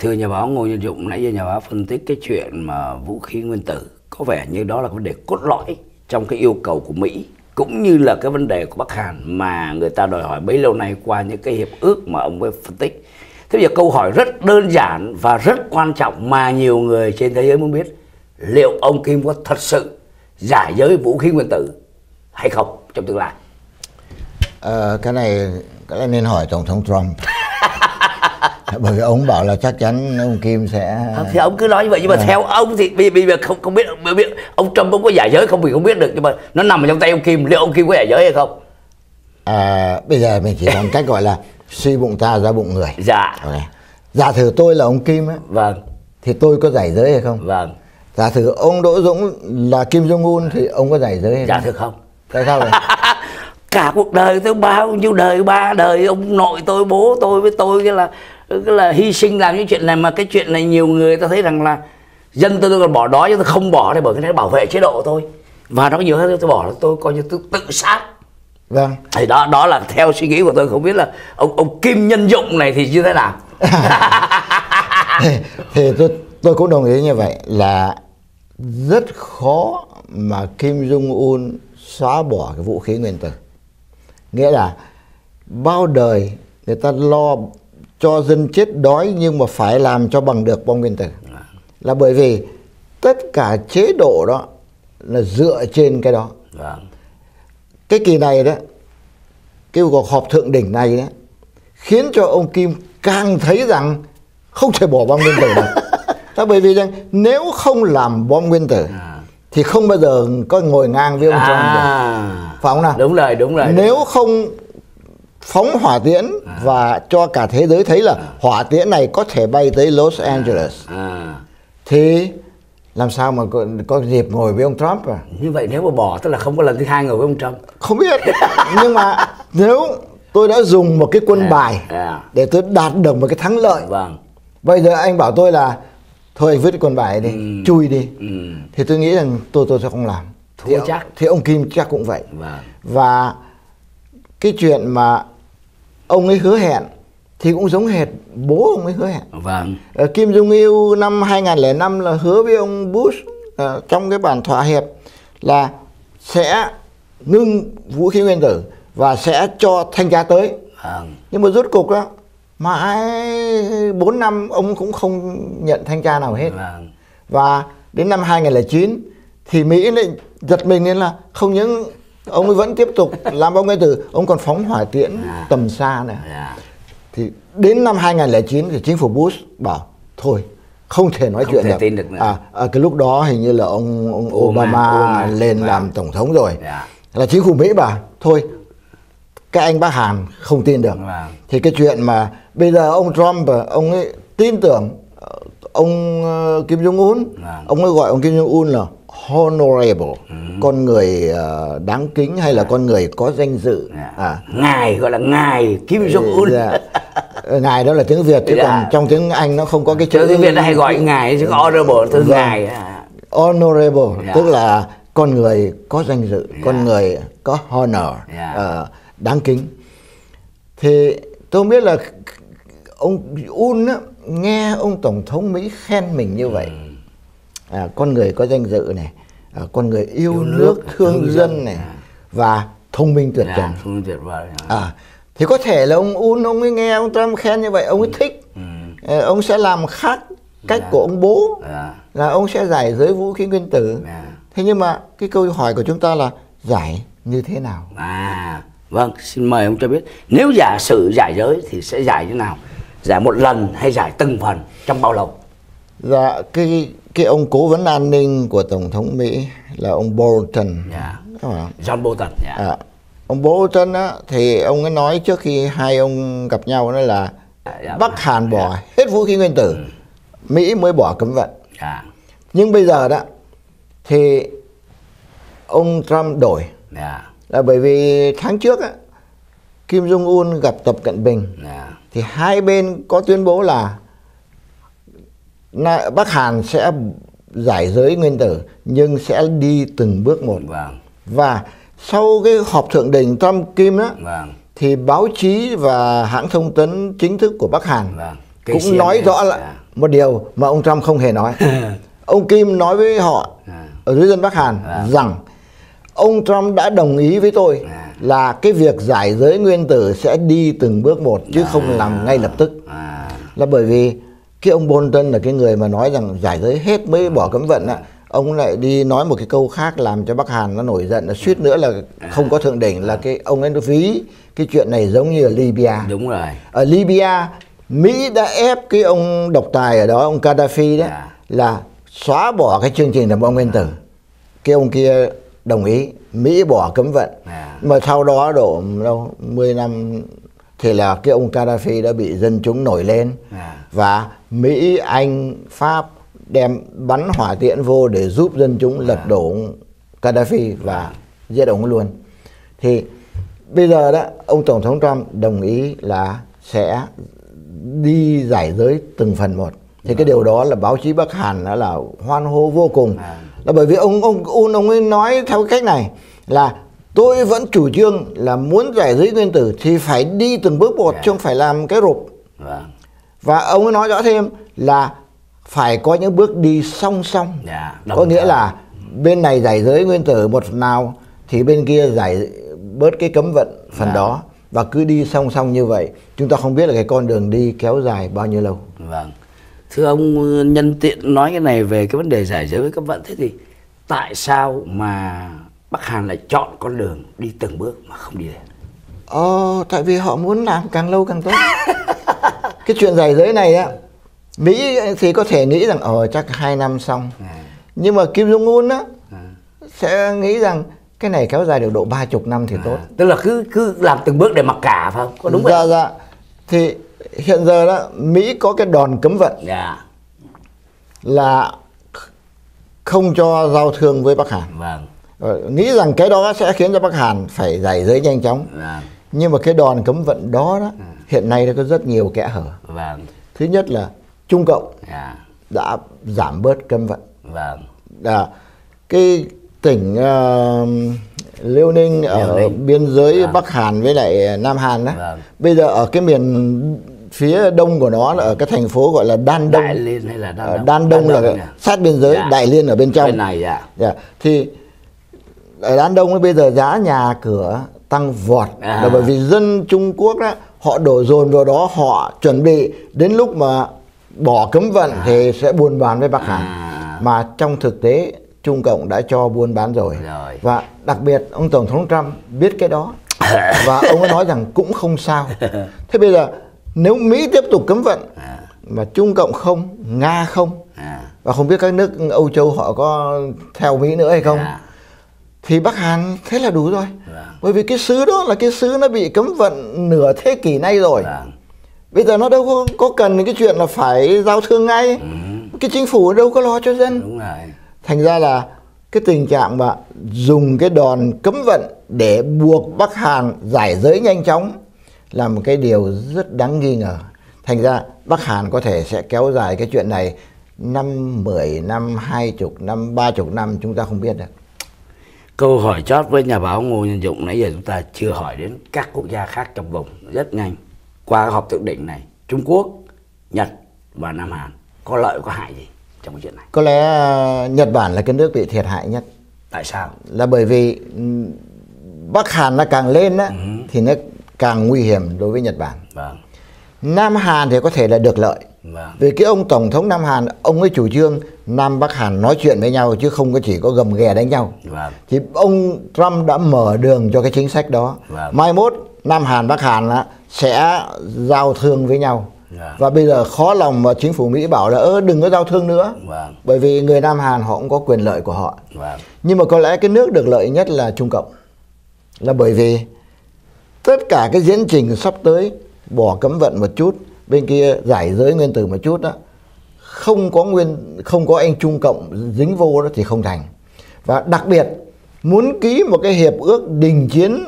Thưa nhà báo Ngô Nhân Dụng, nãy giờ nhà báo phân tích cái chuyện mà vũ khí nguyên tử có vẻ như đó là vấn đề cốt lõi trong cái yêu cầu của Mỹ cũng như là cái vấn đề của Bắc Hàn mà người ta đòi hỏi bấy lâu nay qua những cái hiệp ước mà ông mới phân tích. Thế bây giờ câu hỏi rất đơn giản và rất quan trọng mà nhiều người trên thế giới muốn biết liệu ông Kim có thật sự giải giới vũ khí nguyên tử hay không trong tương lai? Ờ, cái này cái này nên hỏi tổng thống Trump bởi vì ông bảo là chắc chắn ông Kim sẽ thì ông cứ nói như vậy nhưng mà à. theo ông thì bây, bây giờ không không biết bởi biết ông Trump ông có giải giới không thì không biết được nhưng mà nó nằm ở trong tay ông Kim liệu ông Kim có giải giới hay không? À, bây giờ mình chỉ làm cách gọi là suy bụng ta ra bụng người. Dạ. Okay. giả thử tôi là ông Kim ấy vâng. thì tôi có giải giới hay không? Vâng. Giả thử ông Đỗ Dũng là Kim Jong Un thì ông có giải giới hay dạ không? thưa không? Tại sao vậy? Cả cuộc đời tôi bao nhiêu đời ba đời ông nội tôi bố tôi với tôi cái là cái là hy sinh làm những chuyện này mà cái chuyện này nhiều người ta thấy rằng là dân tôi, tôi còn bỏ đói chứ tôi không bỏ để bởi cái này bảo vệ chế độ tôi. Và nó nhiều hơn tôi bỏ là tôi coi như tôi tự sát. Vâng. Thì đó đó là theo suy nghĩ của tôi không biết là ông ông kim nhân dụng này thì như thế nào. Thì, thì tôi tôi cũng đồng ý như vậy là rất khó mà Kim Jong Un xóa bỏ cái vũ khí nguyên tử. Nghĩa là bao đời người ta lo cho dân chết đói nhưng mà phải làm cho bằng được bom nguyên tử là bởi vì tất cả chế độ đó là dựa trên cái đó vâng. cái kỳ này đó cái cuộc họp thượng đỉnh này đó khiến cho ông Kim càng thấy rằng không thể bỏ bom nguyên tử được đó bởi vì rằng nếu không làm bom nguyên tử à. thì không bao giờ có ngồi ngang với ông à. Trump được phải không nào đúng rồi đúng rồi nếu không phóng hỏa tiễn à. và cho cả thế giới thấy là à. hỏa tiễn này có thể bay tới Los Angeles à. thì làm sao mà có, có dịp ngồi với ông Trump à như vậy nếu mà bỏ tức là không có lần thứ hai ngồi với ông Trump không biết nhưng mà nếu tôi đã dùng một cái quân à, bài à. để tôi đạt được một cái thắng lợi vâng bây giờ anh bảo tôi là thôi vứt quân bài đi ừ. chui đi ừ. thì tôi nghĩ rằng tôi tôi sẽ không làm Thua thì, chắc thì ông Kim chắc cũng vậy vâng. và cái chuyện mà ông ấy hứa hẹn thì cũng giống hệt bố ông ấy hứa hẹn. Vâng. Ờ, Kim Jong Il năm 2005 là hứa với ông Bush uh, trong cái bản thỏa hiệp là sẽ ngưng vũ khí nguyên tử và sẽ cho thanh tra tới. Vâng. Nhưng mà rốt cục đó mãi 4 năm ông cũng không nhận thanh tra nào hết. Vâng. Và đến năm 2009 thì Mỹ lại giật mình nên là không những ông ấy vẫn tiếp tục làm bom nguyên tử ông còn phóng hỏa tiễn à. tầm xa này à. thì đến năm 2009 thì chính phủ Bush bảo thôi không thể nói không chuyện thể được. Tin được nữa. À, à, cái lúc đó hình như là ông ông Obama, Obama lên Obama. làm tổng thống rồi yeah. Dạ. là chính phủ Mỹ bảo thôi các anh bác Hàn không tin được yeah. Vâng. thì cái chuyện mà bây giờ ông Trump ông ấy tin tưởng ờ, ông uh, Kim Jong Un yeah. Vâng. ông ấy gọi ông Kim Jong Un là honorable ừ. con người uh, đáng kính hay là con người có danh dự. Dạ. à. ngài gọi là ngài Kim Jong Un. Dạ. ngài đó là tiếng Việt chứ yeah. còn trong tiếng Anh nó không có cái chữ tiếng Việt hay gọi ngài chứ honorable từ vâng. ngài à. honorable yeah. tức là con người có danh dự yeah. con người có honor yeah. uh, đáng kính thì tôi biết là ông Un á, nghe ông tổng thống Mỹ khen mình như vậy ừ à, con người có danh dự này à, con người yêu, yêu nước, nước thương, thương dân này à. và thông minh tuyệt trần thông tuyệt vời à thì có thể là ông Un ông ấy nghe ông Trump khen như vậy ông ấy ừ. thích ừ. À, ông sẽ làm khác cách yeah. của ông bố yeah. là ông sẽ giải giới vũ khí nguyên tử yeah. thế nhưng mà cái câu hỏi của chúng ta là giải như thế nào à vâng xin mời ông cho biết nếu giả sử giải giới thì sẽ giải như nào giải một lần hay giải từng phần trong bao lâu dạ cái cái ông cố vấn an ninh của tổng thống Mỹ là ông Bolton. Yeah. Dạ. John Bolton. Yeah. Dạ. À, ông Bolton á thì ông ấy nói trước khi hai ông gặp nhau đó là yeah, Bắc Hàn bỏ yeah. hết vũ khí nguyên tử, ừ. Mỹ mới bỏ cấm vận. Yeah. Nhưng bây giờ đó thì ông Trump đổi. Yeah. Là bởi vì tháng trước á Kim Jong Un gặp Tập Cận Bình yeah. thì hai bên có tuyên bố là Bắc Hàn sẽ giải giới nguyên tử nhưng sẽ đi từng bước một vâng. và sau cái họp thượng đỉnh Trump Kim đó vâng. thì báo chí và hãng thông tấn chính thức của Bắc Hàn vâng. cũng nói rõ là một điều mà ông Trump không hề nói ông Kim nói với họ À. ở dưới dân Bắc Hàn rằng ông Trump đã đồng ý với tôi À. là cái việc giải giới nguyên tử sẽ đi từng bước một chứ không làm ngay lập tức à, là bởi vì cái ông Bolton là cái người mà nói rằng giải giới hết mới bỏ cấm vận á ông lại đi nói một cái câu khác làm cho Bắc Hàn nó nổi giận là suýt nữa là không có thượng đỉnh là cái ông ấy nó ví cái chuyện này giống như ở Libya đúng rồi ở Libya Mỹ đã ép cái ông độc tài ở đó ông Gaddafi đó Dạ. là xóa bỏ cái chương trình đàm bom nguyên tử cái ông kia đồng ý Mỹ bỏ cấm vận Dạ. mà sau đó độ đâu 10 năm thì là cái ông Gaddafi đã bị dân chúng nổi lên Dạ. và Mỹ Anh Pháp đem bắn hỏa tiễn vô để giúp dân chúng lật đổ ông Gaddafi và giết ông luôn. Thì bây giờ đó ông tổng thống Trump đồng ý là sẽ đi giải giới từng phần một. Thì cái điều đó là báo chí Bắc Hàn đã là hoan hô vô cùng. À. là bởi vì ông ông Un ông ấy nói theo cái cách này là tôi vẫn chủ trương là muốn giải giới nguyên tử thì phải đi từng bước một chứ không phải làm cái rụp. Vâng và ông ấy nói rõ thêm là phải có những bước đi song song Dạ, có nghĩa là bên này giải giới nguyên tử một phần nào thì bên kia giải bớt cái cấm vận phần Dạ. đó và cứ đi song song như vậy chúng ta không biết là cái con đường đi kéo dài bao nhiêu lâu Vâng. Thưa ông nhân tiện nói cái này về cái vấn đề giải giới với cấm vận thế thì tại sao mà Bắc Hàn lại chọn con đường đi từng bước mà không đi liền? Ờ, tại vì họ muốn làm càng lâu càng tốt. cái chuyện giải giới này á, Mỹ thì có thể nghĩ rằng ờ chắc hai năm xong. À, Nhưng mà Kim Jong Un á à, sẽ nghĩ rằng cái này kéo dài được độ ba chục năm thì tốt. Tức là cứ cứ làm từng bước để mặc cả phải không? Có đúng dạ vậy? dạ. Thì hiện giờ đó Mỹ có cái đòn cấm vận Dạ. là không cho giao thương với Bắc Hàn. Vâng. Ờ, nghĩ rằng cái đó sẽ khiến cho Bắc Hàn phải giải giới nhanh chóng. Vâng. Nhưng mà cái đòn cấm vận đó đó hiện nay nó có rất nhiều kẽ hở. Vâng. Thứ nhất là Trung Cộng Dạ. đã giảm bớt cấm vận. Vâng. À, cái tỉnh uh, Liêu Ninh ở Liêu Ninh. biên giới Vâng. Bắc Hàn với lại Nam Hàn đó. Vâng. Bây giờ ở cái miền phía đông của nó là ở cái thành phố gọi là Đan Đông. Đại Liên hay là Đan Ờ, Đông? Đan Đông là nhỉ? sát biên giới, Dạ. Đại Liên ở bên trong. Bên này dạ. Dạ. Thì ở Đan Đông bây giờ giá nhà cửa tăng vọt À. là bởi vì dân Trung Quốc đó họ đổ dồn vào đó họ chuẩn bị đến lúc mà bỏ cấm vận thì sẽ buôn bán với Bắc Hàn À. mà trong thực tế Trung Cộng đã cho buôn bán rồi Rồi. và đặc biệt ông Tổng thống Trump biết cái đó và ông ấy nói rằng cũng không sao thế bây giờ nếu Mỹ tiếp tục cấm vận À. mà Trung Cộng không Nga không À. và không biết các nước Âu Châu họ có theo Mỹ nữa hay không Dạ. Thì Bắc Hàn thế là đủ rồi. Vâng. bởi vì cái xứ đó là cái xứ nó bị cấm vận nửa thế kỷ nay rồi. Vâng. bây giờ nó đâu có, có cần cái chuyện là phải giao thương ngay. Cái chính phủ đâu có lo cho dân. Đúng rồi. thành ra là cái tình trạng mà dùng cái đòn cấm vận để buộc Bắc Hàn giải giới nhanh chóng là một cái điều rất đáng nghi ngờ. Thành ra Bắc Hàn có thể sẽ kéo dài cái chuyện này năm 10 năm 20 năm 30 năm chúng ta không biết được Câu hỏi chót với nhà báo Ngô Nhân Dụng nãy giờ chúng ta chưa hỏi đến các quốc gia khác trong vùng rất nhanh. Qua họp thượng đỉnh này, Trung Quốc, Nhật và Nam Hàn có lợi có hại gì trong cái chuyện này? có lẽ ờ, Nhật Bản là cái nước bị thiệt hại nhất Tại sao? là bởi vì ừm, Bắc Hàn nó càng lên á thì nó càng nguy hiểm đối với Nhật Bản. Vâng. Nam Hàn thì có thể là được lợi. Vâng. Vì cái ông tổng thống Nam Hàn ông ấy chủ trương Nam Bắc Hàn nói chuyện với nhau chứ không có chỉ có gầm ghè đánh nhau. Vâng. Thì ông Trump đã mở đường cho cái chính sách đó. Vâng. Mai mốt Nam Hàn Bắc Hàn sẽ giao thương với nhau. Vâng. Và bây giờ khó lòng mà chính phủ Mỹ bảo là ơ đừng có giao thương nữa. Vâng. Bởi vì người Nam Hàn họ cũng có quyền lợi của họ. Vâng. Nhưng mà có lẽ cái nước được lợi nhất là Trung Cộng Là bởi vì Tất cả cái diễn trình sắp tới Bỏ cấm vận một chút Bên kia giải giới nguyên tử một chút đó Không có nguyên không có anh Trung Cộng dính vô đó thì không thành Và đặc biệt Muốn ký một cái hiệp ước đình chiến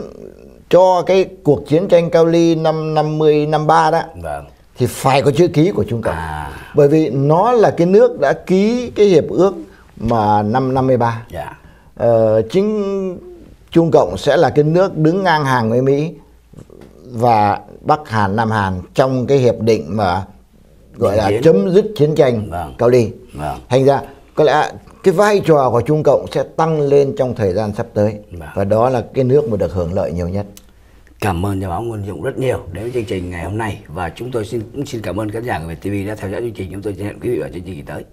Cho cái cuộc chiến tranh cao ly năm 50 năm 3 đó Vâng. Thì phải có chữ ký của Trung Cộng À. Bởi vì nó là cái nước đã ký cái hiệp ước mà năm 53 Dạ. Ờ, chính Trung Cộng sẽ là cái nước đứng ngang hàng với Mỹ và Bắc Hàn, Nam Hàn trong cái hiệp định mà gọi là chiến. chấm dứt chiến tranh Vâng. Cao Ly. Vâng. Thành ra có lẽ cái vai trò của Trung Cộng sẽ tăng lên trong thời gian sắp tới Vâng. và đó là cái nước mà được hưởng lợi nhiều nhất. Cảm ơn nhà báo Nguyễn Dũng rất nhiều đến với chương trình ngày hôm nay và chúng tôi xin cũng xin cảm ơn khán giả của Việt TV đã theo dõi chương trình. Chúng tôi sẽ hẹn quý vị ở chương trình tới.